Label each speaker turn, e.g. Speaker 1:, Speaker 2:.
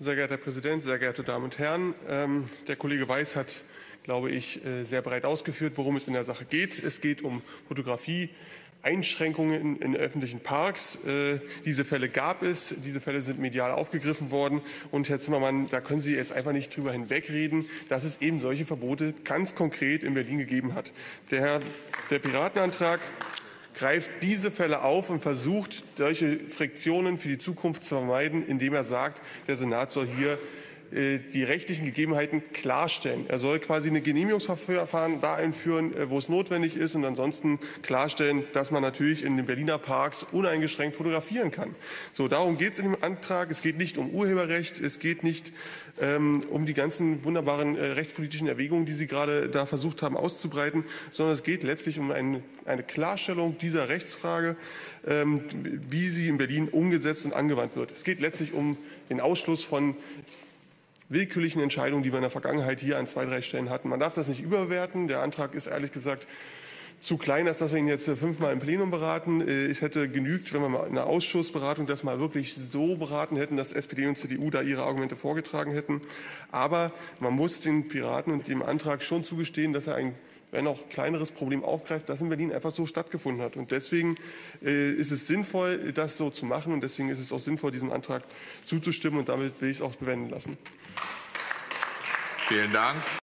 Speaker 1: Sehr geehrter Herr Präsident, sehr geehrte Damen und Herren! Ähm, der Kollege Weiß hat, glaube ich, äh, sehr breit ausgeführt, worum es in der Sache geht. Es geht um Fotografie. Einschränkungen in, öffentlichen Parks. Äh, diese Fälle gab es, diese Fälle sind medial aufgegriffen worden. Und Herr Zimmermann, da können Sie jetzt einfach nicht drüber hinwegreden, dass es eben solche Verbote ganz konkret in Berlin gegeben hat. Der, der Piratenantrag greift diese Fälle auf und versucht, solche Friktionen für die Zukunft zu vermeiden, indem er sagt, der Senat soll hier die rechtlichen Gegebenheiten klarstellen. Er soll quasi eine Genehmigungsverfahren da einführen, äh, wo es notwendig ist und ansonsten klarstellen, dass man natürlich in den Berliner Parks uneingeschränkt fotografieren kann. So, darum geht es in dem Antrag. Es geht nicht um Urheberrecht, es geht nicht ähm, um die ganzen wunderbaren äh, rechtspolitischen Erwägungen, die Sie gerade da versucht haben auszubreiten, sondern es geht letztlich um ein, eine Klarstellung dieser Rechtsfrage, ähm, wie sie in Berlin umgesetzt und angewandt wird. Es geht letztlich um den Ausschluss von willkürlichen Entscheidungen, die wir in der Vergangenheit hier an zwei, drei Stellen hatten. Man darf das nicht überwerten. Der Antrag ist ehrlich gesagt zu klein, als dass wir ihn jetzt äh, fünfmal im Plenum beraten. Äh, es hätte genügt, wenn wir mal in der Ausschussberatung das mal wirklich so beraten hätten, dass SPD und CDU da ihre Argumente vorgetragen hätten. Aber man muss den Piraten und dem Antrag schon zugestehen, dass er ein wenn auch kleineres Problem aufgreift, das in Berlin einfach so stattgefunden hat. Und deswegen äh, ist es sinnvoll, das so zu machen. Und deswegen ist es auch sinnvoll, diesem Antrag zuzustimmen. Und damit will ich es auch bewenden lassen.
Speaker 2: Vielen Dank.